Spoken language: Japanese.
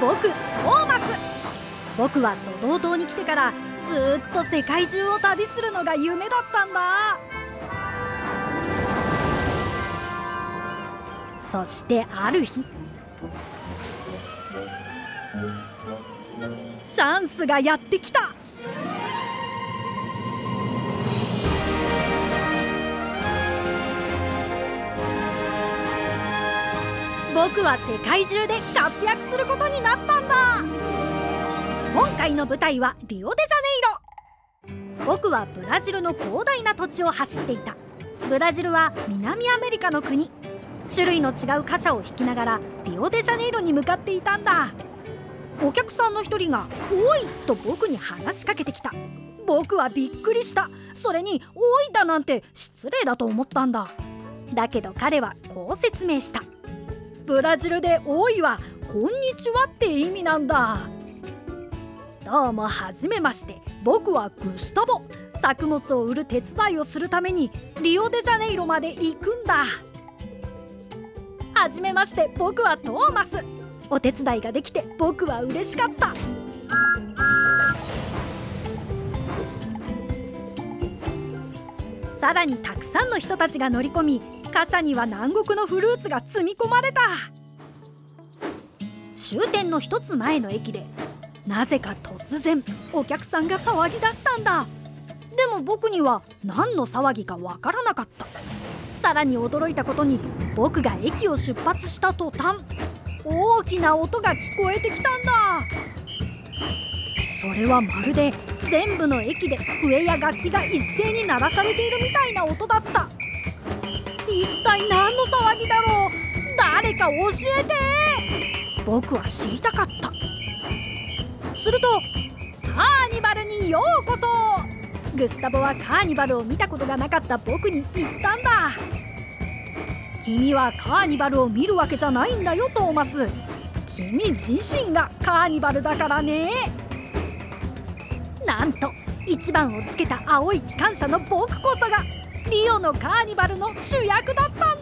僕トーマ僕はソドー島に来てからずっと世界中を旅するのが夢だったんだ。そしてある日チャンスがやってきた。僕は世界中で活躍することになったんだ。回の舞台はリオデジャネイロ僕はブラジルの広大な土地を走っていたブラジルは南アメリカの国種類の違う貨車を引きながらリオデジャネイロに向かっていたんだお客さんの一人が「おい!」と僕に話しかけてきた僕はびっくりしたそれに「おい!」だなんて失礼だと思ったんだだけど彼はこう説明したブラジルで「おい!」は「こんにちは」って意味なんだどうもはじめまして。僕はグスタボ。作物を売る手伝いをするためにリオデジャネイロまで行くんだ。はじめまして。僕はトーマス。お手伝いができて僕は嬉しかった。さらにたくさんの人たちが乗り込み貨車には南国のフルーツが積み込まれた。終点の一つ前の駅でなぜか突然お客さんが騒ぎ出したんだ。でも僕には何の騒ぎかわからなかった。さらに驚いたことに僕が駅を出発した途端大きな音が聞こえてきたんだ。それはまるで全部の駅で笛や楽器が一斉に鳴らされているみたいな音だった。一体何の騒ぎだろう？誰か教えて！僕は知りたかった。するとカーニバルにようこそ。グスタボはカーニバルを見たことがなかった僕に言ったんだ。君はカーニバルを見るわけじゃないんだよトーマス。君自身がカーニバルだからね。なんと一番をつけた青い機関車の僕こそがリオのカーニバルの主役だった。